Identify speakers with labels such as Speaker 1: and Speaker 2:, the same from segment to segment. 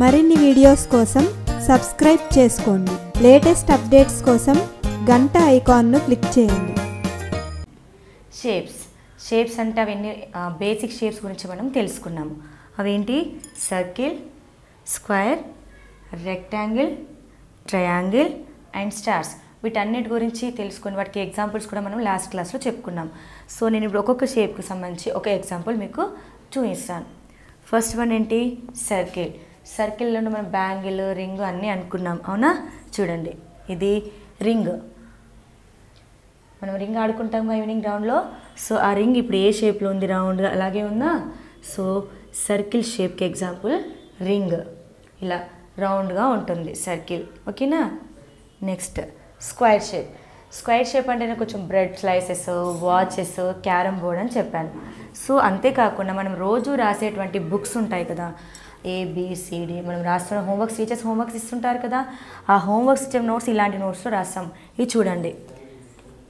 Speaker 1: మరిన్ని వీడియోస్ కోసం సబ్స్క్రైబ్ చేసుకోండి. లేటెస్ట్ అప్డేట్స్ కోసం గంట ఐకాన్ను క్లిక్ చేయండి.
Speaker 2: షేప్స్ షేప్స్ అంటే అవన్నీ బేసిక్ షేప్స్ గురించి మనం తెలుసుకున్నాము. అవేంటి? Circle square rectangle triangle and stars వీటన్నిటి గురించి తెలుసుకుని వాటికి ఎగ్జాంపుల్స్ కూడా మనం లాస్ట్ క్లాస్లో చెప్పుకున్నాం. సో నేను ఇప్పుడు ఒక్కొక్క షేప్కి సంబంధించి ఒక ఎగ్జాంపుల్ మీకు చూపిస్తాను. ఫస్ట్ వన్ ఏంటి? సర్కిల్ సర్కిల్లో మనం బ్యాంగిల్ రింగ్ అన్నీ అనుకున్నాం. అవునా? చూడండి. ఇది రింగ్. మనం రింగ్ ఆడుకుంటాం ఈవినింగ్ గ్రౌండ్లో సో ఆ రింగ్ ఇప్పుడు ఏ షేప్లో ఉంది? రౌండ్గా అలాగే ఉందా? సో సర్కిల్ షేప్కి ఎగ్జాంపుల్ రింగ్. ఇలా రౌండ్గా ఉంటుంది సర్కిల్. ఓకేనా? Next square shape square shape అంటేనే కొంచెం bread slices watches carrom board అని చెప్పాను. సో అంతేకాకుండా మనం రోజు రాసేటువంటి బుక్స్ ఉంటాయి కదా ఏబిసిడి మనం రాస్తున్న హోంవర్క్స్ టీచర్స్ హోంవర్క్స్ ఇస్తుంటారు కదా. ఆ హోంవర్క్స్ ఇచ్చే నోట్స్ ఇలాంటి నోట్స్లో రాస్తాం. ఇది చూడండి.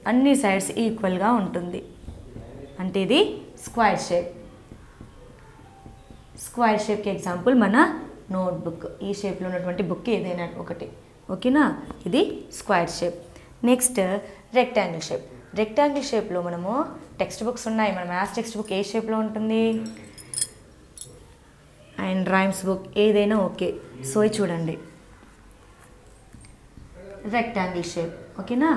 Speaker 2: అన్ని సైడ్స్ ఈక్వల్గా ఉంటుంది. అంటే ఇది స్క్వైర్ షేప్ స్క్వైర్ షేప్కి ఎగ్జాంపుల్ మన నోట్బుక్ ఈ షేప్లో ఉన్నటువంటి బుక్ ఏదైనా ఒకటి. ఓకేనా ఇది square shape next rectangle shape rectangle షేప్లో మనము టెక్స్ట్ బుక్స్ ఉన్నాయి. మన మ్యాథ్స్ టెక్స్ట్ బుక్ ఏ షేప్లో ఉంటుంది? అండ్ రైమ్స్ బుక్ ఏదైనా ఓకే. సో చూడండి. Rectangle shape. ఓకేనా?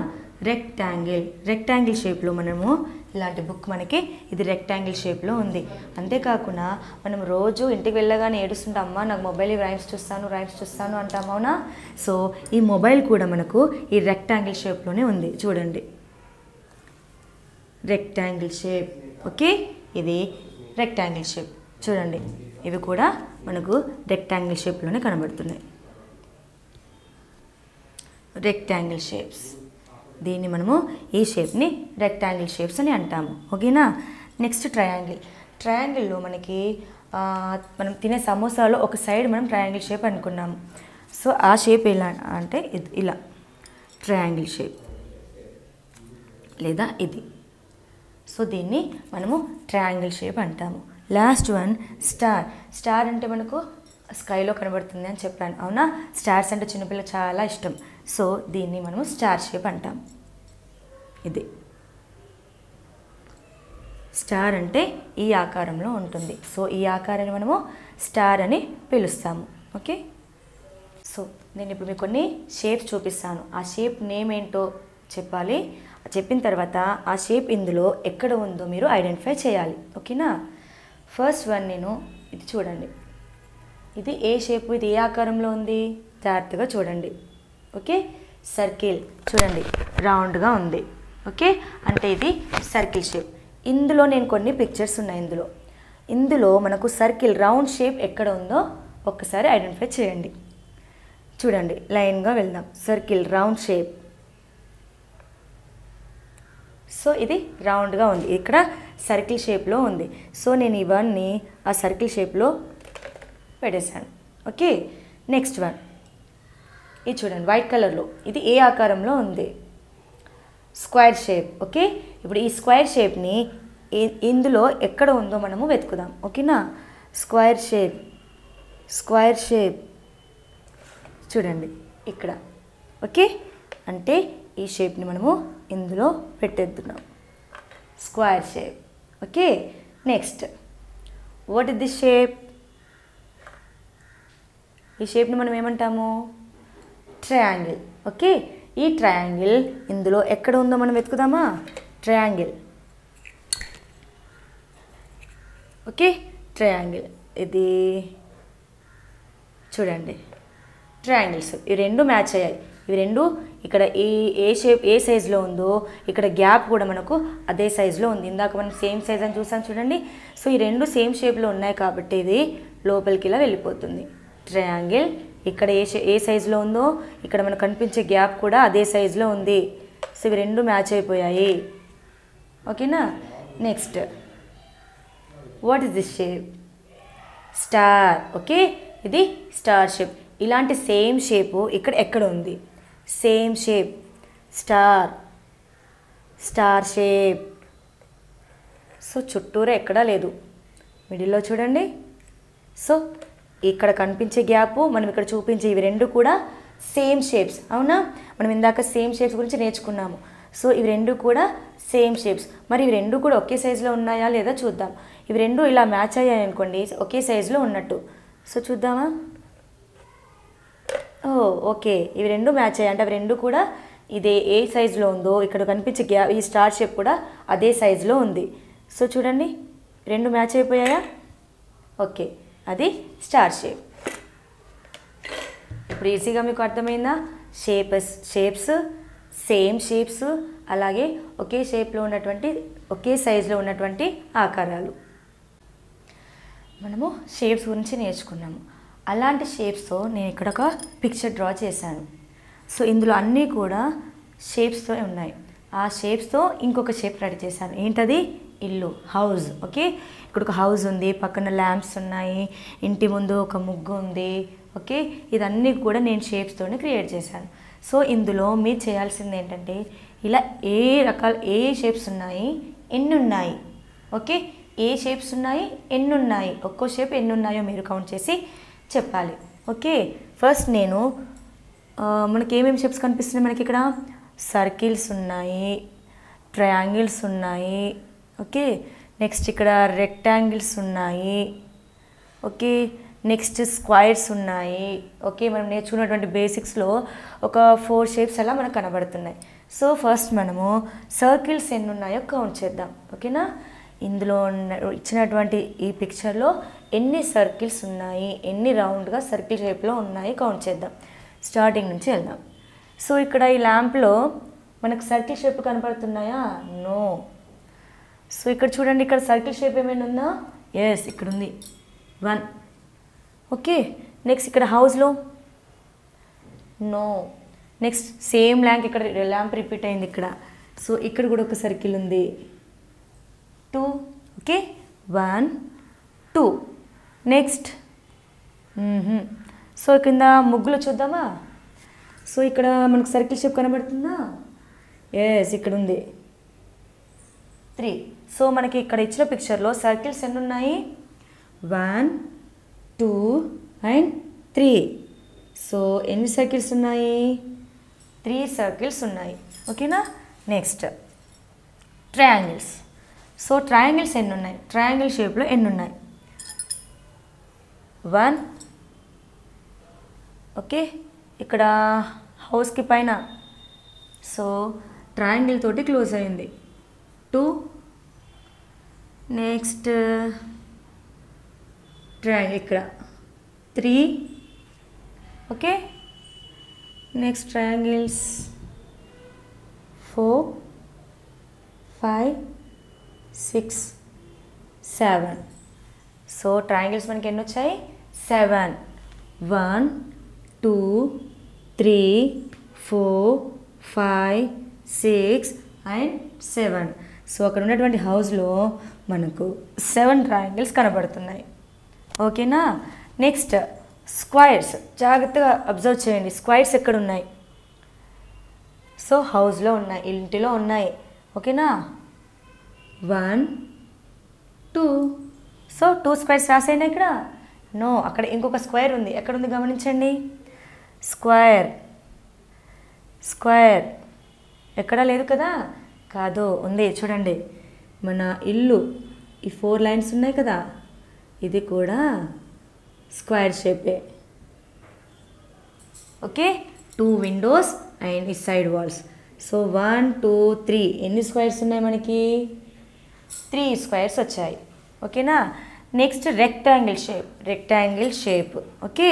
Speaker 2: రెక్టాంగిల్. రెక్టాంగిల్ షేప్లో మనము ఇలాంటి బుక్ మనకి ఇది రెక్టాంగిల్ షేప్లో ఉంది. అంతేకాకుండా మనం రోజు ఇంటికి వెళ్ళగానే ఏడుస్తుంటాం అమ్మ నాకు మొబైల్ రైమ్స్ చూస్తాను రైమ్స్ చూస్తాను అంటాం అవునా? సో ఈ మొబైల్ కూడా మనకు ఈ రెక్టాంగిల్ షేప్లోనే ఉంది. చూడండి. Rectangle shape. ఓకే? ఇది రెక్టాంగిల్ షేప్. చూడండి. ఇవి కూడా మనకు రెక్టాంగిల్ షేప్లోనే కనబడుతున్నాయి. రెక్టాంగిల్ షేప్స్ దీన్ని మనము ఈ షేప్ని రెక్టాంగిల్ షేప్స్ అని అంటాము. ఓకేనా నెక్స్ట్ ట్రయాంగిల్ ట్రయాంగిల్లో మనకి మనం తినే సమోసాలో ఒక సైడ్ మనం ట్రయాంగిల్ షేప్ అనుకున్నాము. సో ఆ షేప్ ఎలా అంటే ఇది ఇలా. ట్రయాంగిల్ షేప్ లేదా ఇది. సో దీన్ని మనము ట్రయాంగిల్ షేప్ అంటాము. Last one star. స్టార్ అంటే మనకు స్కైలో కనబడుతుంది అని చెప్పాను. అవునా? స్టార్స్ అంటే చిన్నపిల్ల చాలా ఇష్టం. సో దీన్ని మనము స్టార్ షేప్ అంటాం. ఇది. స్టార్ అంటే ఈ ఆకారంలో ఉంటుంది. సో ఈ ఆకారాన్ని మనము స్టార్ అని పిలుస్తాము. ఓకే? సో నేను ఇప్పుడు మీకు కొన్ని షేప్స్ చూపిస్తాను. ఆ షేప్ నేమ్ ఏంటో చెప్పాలి. చెప్పిన తర్వాత ఆ షేప్ ఇందులో ఎక్కడ ఉందో మీరు ఐడెంటిఫై చేయాలి. ఓకేనా? ఫస్ట్ వన్ నేను ఇది చూడండి. ఇది ఏ షేప్ ఇది ఏ ఆకారంలో ఉంది? జాగ్రత్తగా చూడండి. ఓకే సర్కిల్ చూడండి. రౌండ్గా ఉంది. ఓకే అంటే ఇది సర్కిల్ షేప్ ఇందులో నేను కొన్ని పిక్చర్స్ ఉన్నాయి ఇందులో. ఇందులో మనకు సర్కిల్ రౌండ్ షేప్ ఎక్కడ ఉందో ఒక్కసారి ఐడెంటిఫై చేయండి. చూడండి. లైన్గా వెళ్దాం. సర్కిల్ రౌండ్ షేప్ సో ఇది రౌండ్గా ఉంది. ఇక్కడ సర్కిల్ షేప్లో ఉంది. సో నేను ఇవన్నీ ఆ సర్కిల్ షేప్లో పెట్టేశాను. ఓకే? Next one. ఇది చూడండి వైట్ కలర్లో. ఇది ఏ ఆకారంలో ఉంది? Square shape. ఓకే? ఇప్పుడు ఈ స్క్వేర్ షేప్ని ఇందులో ఎక్కడ ఉందో మనము వెతుకుదాం. ఓకేనా? Square shape. Square shape. చూడండి ఇక్కడ. ఓకే? అంటే ఈ షేప్ని మనము ఇందులో పెట్టేద్దున్నాం. Square shape. Okay next. What is this shape ఈ షేప్ని మనం ఏమంటాము? ట్రయాంగిల్ ఓకే ఈ ట్రయాంగిల్ ఇందులో ఎక్కడ ఉందో మనం వెతుకుదామా? ట్రయాంగిల్ ఓకే ట్రయాంగిల్ ఇది చూడండి. ట్రయాంగిల్స్ ఈ రెండు మ్యాచ్ అయ్యాయి. ఇవి రెండు ఇక్కడ ఈ ఏ షేప్ ఏ సైజులో ఉందో ఇక్కడ గ్యాప్ కూడా మనకు అదే సైజులో ఉంది. ఇందాక మనం సేమ్ సైజ్ అని చూసాం చూడండి. సో ఈ రెండు సేమ్ షేప్లో ఉన్నాయి కాబట్టి ఇది లోపలికి ఇలా వెళ్ళిపోతుంది. ట్రయాంగిల్ ఇక్కడ ఏ ఏ సైజులో ఉందో ఇక్కడ మనకు కనిపించే గ్యాప్ కూడా అదే సైజులో ఉంది. సో ఇవి రెండు మ్యాచ్ అయిపోయాయి. ఓకేనా? Next what is this shape star okay ఇది స్టార్ షేప్ ఇలాంటి సేమ్ షేపు ఇక్కడ ఎక్కడ ఉంది? Same shape star star shape so చుట్టూరా ఎక్కడా లేదు. మిడిల్లో చూడండి. సో ఇక్కడ కనిపించే గ్యాప్ మనం ఇక్కడ చూపించే ఇవి రెండు కూడా సేమ్ షేప్స్ అవునా? మనం ఇందాక సేమ్ షేప్స్ గురించి నేర్చుకున్నాము. సో ఇవి రెండు కూడా సేమ్ షేప్స్ మరి ఇవి రెండు కూడా ఒకే సైజులో ఉన్నాయా లేదా చూద్దాం. ఇవి రెండు ఇలా మ్యాచ్ అయ్యాయి అనుకోండి ఒకే సైజులో ఉన్నట్టు. సో చూద్దామా? Oh okay. ఇవి రెండు మ్యాచ్ అయ్యాయి. అంటే అవి రెండు కూడా ఇదే ఏ సైజులో ఉందో ఇక్కడ కనిపించే గ్యా ఈ స్టార్ షేప్ కూడా అదే సైజులో ఉంది. సో చూడండి. రెండు మ్యాచ్ అయిపోయాయా? ఓకే. అది స్టార్ షేప్. ఇప్పుడు ఈజీగా మీకు అర్థమైందా? షేప్స్ షేప్స్ సేమ్ షేప్స్ అలాగే ఒకే షేప్లో ఉన్నటువంటి ఒకే సైజులో ఉన్నటువంటి ఆకారాలు. మనము షేప్స్ గురించి నేర్చుకున్నాము. అలాంటి షేప్స్తో నేను ఇక్కడ ఒక పిక్చర్ డ్రా చేశాను. సో ఇందులో అన్నీ కూడా షేప్స్తో ఉన్నాయి. ఆ షేప్స్తో ఇంకొక షేప్ రెడీ చేశాను. ఏంటది? ఇల్లు హౌస్ ఓకే ఇక్కడ ఒక హౌస్ ఉంది పక్కన ల్యాంప్స్ ఉన్నాయి ఇంటి ముందు ఒక ముగ్గు ఉంది ఓకే ఇదన్నీ కూడా నేను షేప్స్తోనే క్రియేట్ చేశాను. సో ఇందులో మీరు చేయాల్సింది ఏంటంటే ఇలా ఏ రకాల ఏ షేప్స్ ఉన్నాయి ఎన్ని ఉన్నాయి ఓకే ఏ షేప్స్ ఉన్నాయి ఎన్ని ఉన్నాయి ఒక్కో షేప్ ఎన్ని ఉన్నాయో మీరు కౌంట్ చేసి చెప్పాలి. ఓకే? ఫస్ట్ నేను మనకి ఏమేమి షేప్స్ కనిపిస్తున్నాయి మనకి ఇక్కడ సర్కిల్స్ ఉన్నాయి ట్రయాంగిల్స్ ఉన్నాయి ఓకే? నెక్స్ట్ ఇక్కడ రెక్టాంగిల్స్ ఉన్నాయి ఓకే? నెక్స్ట్ స్క్వైర్స్ ఉన్నాయి ఓకే? మనం నేర్చుకున్నటువంటి బేసిక్స్లో ఒక ఫోర్ షేప్స్ అలా మనకు కనబడుతున్నాయి. సో ఫస్ట్ మనము సర్కిల్స్ ఎన్ని ఉన్నాయో కౌంట్ చేద్దాం. ఓకేనా? ఇందులో ఉన్న ఇచ్చినటువంటి ఈ పిక్చర్లో ఎన్ని సర్కిల్స్ ఉన్నాయి ఎన్ని రౌండ్గా సర్కిల్ షేప్లో ఉన్నాయి కౌంట్ చేద్దాం. స్టార్టింగ్ నుంచి వెళ్దాం. సో ఇక్కడ ఈ ల్యాంప్లో మనకు సర్కిల్ షేప్ కనపడుతున్నాయా? నో సో ఇక్కడ చూడండి ఇక్కడ సర్కిల్ షేప్ ఏమైనా ఉందా? ఎస్ ఇక్కడ ఉంది. వన్ ఓకే నెక్స్ట్ ఇక్కడ హౌస్లో నో నెక్స్ట్ సేమ్ ల్యాంప్ ఇక్కడ ల్యాంప్ రిపీట్ అయింది ఇక్కడ. సో ఇక్కడ కూడా ఒక సర్కిల్ ఉంది. Two. Okay? One two. Next. So కింద ముగ్గులు చూద్దామా? సో ఇక్కడ మనకు సర్కిల్ షేప్ కనబడుతుందా? ఎస్ ఇక్కడ ఉంది. త్రీ. సో మనకి ఇక్కడ ఇచ్చిన పిక్చర్లో సర్కిల్స్ ఎన్ని ఉన్నాయి? One two and three. So ఎన్ని సర్కిల్స్ ఉన్నాయి? త్రీ సర్కిల్స్ ఉన్నాయి. ఓకేనా? నెక్స్ట్. ట్రయాంగిల్స్ సో ట్రయాంగిల్స్ ఎన్ని ఉన్నాయి. ట్రయాంగిల్ షేప్లో ఎన్ని ఉన్నాయి. వన్ ఓకే ఇక్కడ హౌస్కి పైన. సో ట్రయాంగిల్ తోటి క్లోజ్ అయింది. టూ నెక్స్ట్ ట్రయాంగిల్ ఇక్కడ. Three okay next triangles four five six seven. So triangles మనకి ఎన్ని వచ్చాయి? Seven. One two three four five six and seven. So అక్కడ ఉన్నటువంటి హౌస్లో మనకు సెవెన్ ట్రయాంగిల్స్ కనబడుతున్నాయి. ఓకేనా? నెక్స్ట్ స్క్వైర్స్ జాగ్రత్తగా అబ్జర్వ్ చేయండి. స్క్వైర్స్ ఎక్కడ ఉన్నాయి? సో హౌస్లో ఉన్నాయి ఇంటిలో ఉన్నాయి. ఓకేనా? One two. So two squares రాసేయండి ఇక్కడ? నో అక్కడ ఇంకొక స్క్వేర్ ఉంది. ఎక్కడ ఉంది గమనించండి. స్క్వేర్. స్క్వేర్. ఎక్కడా లేదు కదా? కాదు ఉంది. చూడండి. మన ఇల్లు. ఈ ఫోర్ లైన్స్ ఉన్నాయి కదా? ఇది కూడా స్క్వేర్ షేపే. ఓకే? టూ విండోస్ అండ్ ఈ side walls. So one two three. ఎన్ని స్క్వేర్స్ ఉన్నాయి మనకి? త్రీ స్క్వేర్స్ వచ్చాయి. ఓకేనా next rectangle shape rectangle shape okay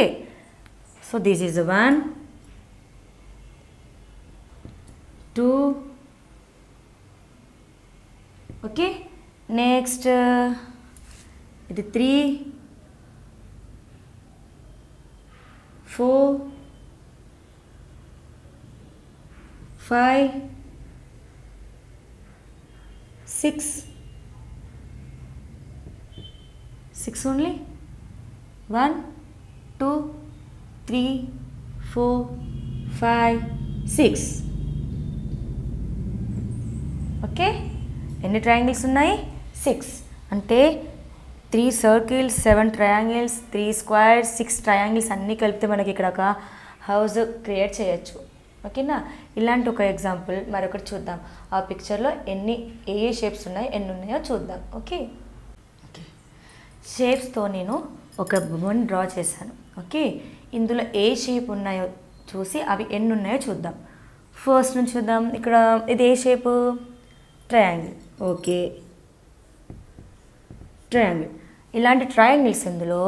Speaker 2: so this is one two okay next ఇది three four five six six only one two three four five six okay ఎన్ని triangles ఉన్నాయి? Six అంటే three circles seven triangles three squares six triangles అన్నీ కలిపితే మనకి ఇక్కడ ఒక house create చేయొచ్చు. ఓకేనా ఇలాంటి ఒక ఎగ్జాంపుల్ మరొకటి చూద్దాం. ఆ పిక్చర్లో ఎన్ని ఏ ఏ షేప్స్ ఉన్నాయి ఎన్ని ఉన్నాయో చూద్దాం. ఓకే ఓకే షేప్స్తో నేను ఒక బొమ్మని డ్రా చేశాను. ఓకే ఇందులో ఏ షేప్ ఉన్నాయో చూసి అవి ఎన్ని ఉన్నాయో చూద్దాం. ఫస్ట్ నుంచి చూద్దాం. ఇక్కడ ఇది ఏ షేపు ట్రయాంగిల్ ఓకే ట్రయాంగిల్ ఇలాంటి ట్రయాంగిల్స్ ఇందులో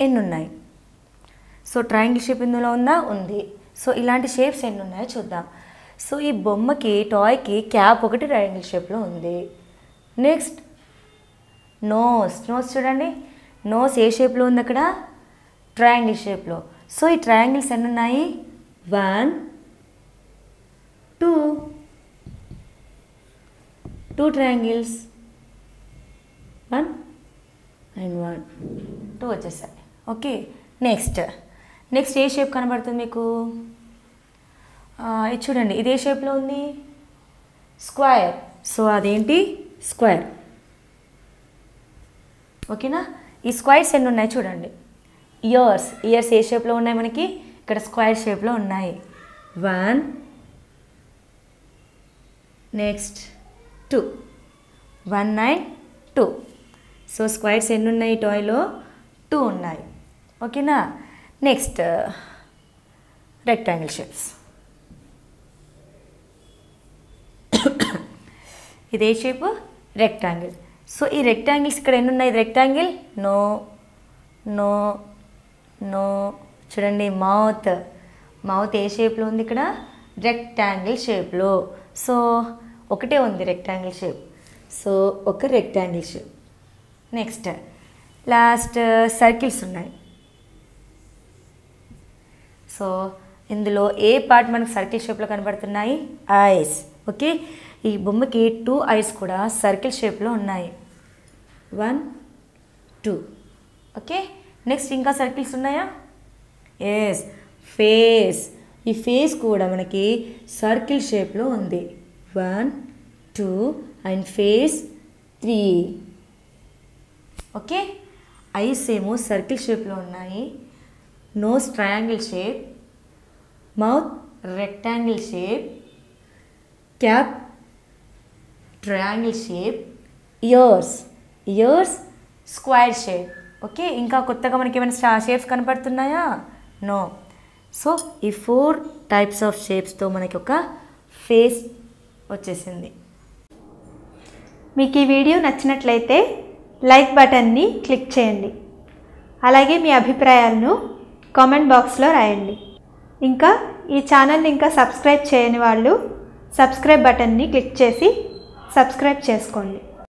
Speaker 2: ఎన్ని ఉన్నాయి సో ట్రయాంగిల్ షేప్ ఇందులో ఉందా? ఉంది. సో ఇలాంటి షేప్స్ ఎన్ని ఉన్నాయో చూద్దాం. సో ఈ బొమ్మకి టాయ్కి క్యాప్ ఒకటి ట్రయాంగిల్ షేప్లో ఉంది. నెక్స్ట్ నోస్ నోస్ చూడండి. నోస్ ఏ షేప్లో ఉంది అక్కడ ట్రయాంగిల్ షేప్లో సో ఈ ట్రయాంగిల్స్ ఎన్ని ఉన్నాయి one two two triangles one and one two వచ్చేసాయి. ఓకే నెక్స్ట్ నెక్స్ట్ ఏ షేప్ కనబడుతుంది మీకు? ఇది చూడండి. ఇది ఏ షేప్లో ఉంది? స్క్వేర్ సో అదేంటి? స్క్వేర్ ఓకేనా? ఈ స్క్వైర్స్ ఎన్ని ఉన్నాయి చూడండి. ఇయర్స్ ఇయర్స్ ఏ షేప్లో ఉన్నాయి మనకి? ఇక్కడ స్క్వైర్ షేప్లో ఉన్నాయి. One next two. One nine two. So squares ఎన్ని ఉన్నాయి టాయ్లో? టూ ఉన్నాయి. ఓకేనా? Next rectangle shapes. ఇదే షేప్? రెక్టాంగిల్. సో ఈ రెక్టాంగిల్స్ ఇక్కడ ఎన్ని ఉన్నాయి రెక్టాంగిల్ నో నో నో చూడండి మౌత్ మౌత్ ఏ షేప్లో ఉంది ఇక్కడ? రెక్టాంగిల్ షేప్లో సో ఒకటే ఉంది రెక్టాంగిల్ షేప్ సో ఒక rectangle shape next last circles ఉన్నాయి. సో ఇందులో ఏ పార్ట్ మనకు సర్కిల్ షేప్లో కనబడుతున్నాయి? ఐస్ ఓకే ఈ బొమ్మకి టూ ఐస్ కూడా సర్కిల్ షేప్లో ఉన్నాయి. One two. ఓకే? నెక్స్ట్ ఇంకా సర్కిల్స్ ఉన్నాయా? ఎస్ ఫేస్ ఈ ఫేస్ కూడా మనకి సర్కిల్ షేప్లో ఉంది. One two and face three okay? Eyes ఏమో సర్కిల్ షేప్లో ఉన్నాయి. Nose triangle shape mouth rectangle shape cap triangle shape ears ears square shape okay ఇంకా కొత్తగా మనకి ఏమైనా షేప్స్ కనపడుతున్నాయా? నో సో ఈ ఫోర్ టైప్స్ ఆఫ్ షేప్స్తో మనకి ఒక ఫేస్ వచ్చేసింది.
Speaker 1: మీకు ఈ వీడియో నచ్చినట్లయితే లైక్ బటన్ని క్లిక్ చేయండి. అలాగే మీ అభిప్రాయాలను కామెంట్ బాక్స్లో రాయండి. ఇంకా ఈ ఛానల్ని ఇంకా సబ్స్క్రైబ్ చేయని వాళ్ళు సబ్స్క్రైబ్ బటన్ని క్లిక్ చేసి సబ్స్క్రైబ్ చేసుకోండి.